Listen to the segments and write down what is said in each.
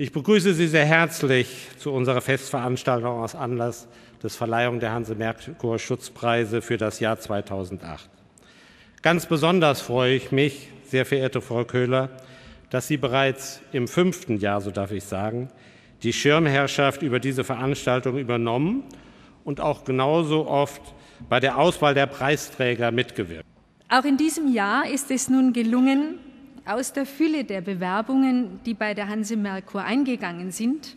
Ich begrüße Sie sehr herzlich zu unserer Festveranstaltung aus Anlass des Verleihung der Hanse Merkur Schutzpreise für das Jahr 2008. Ganz besonders freue ich mich, sehr verehrte Frau Köhler, dass Sie bereits im fünften Jahr, so darf ich sagen, die Schirmherrschaft über diese Veranstaltung übernommen und auch genauso oft bei der Auswahl der Preisträger mitgewirkt. Auch in diesem Jahr ist es nun gelungen, aus der Fülle der Bewerbungen, die bei der Hanse Merkur eingegangen sind,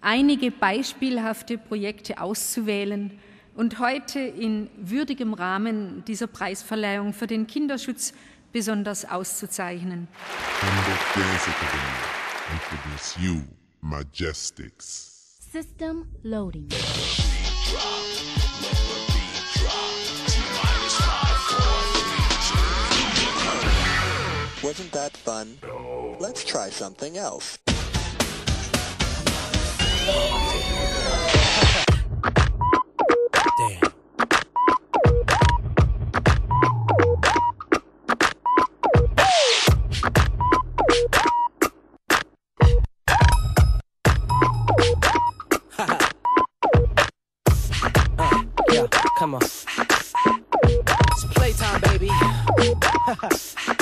einige beispielhafte Projekte auszuwählen und heute in würdigem Rahmen dieser Preisverleihung für den Kinderschutz besonders auszuzeichnen. System loading. Wasn't that fun? Let's try something else. Damn. uh, yeah, come on. It's playtime, baby.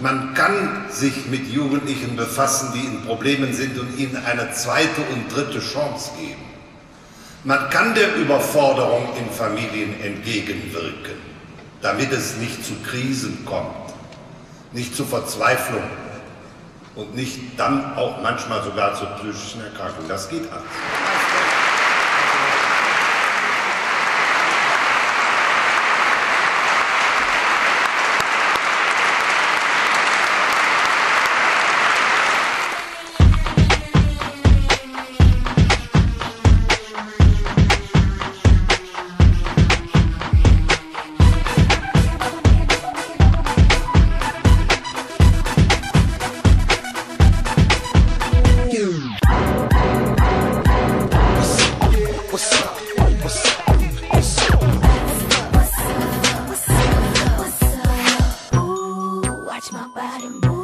Man kann sich mit Jugendlichen befassen, die in Problemen sind und ihnen eine zweite und dritte Chance geben. Man kann der Überforderung in Familien entgegenwirken, damit es nicht zu Krisen kommt, nicht zu Verzweiflung und nicht dann auch manchmal sogar zur psychischen Erkrankung. Das geht alles. touch my bottom.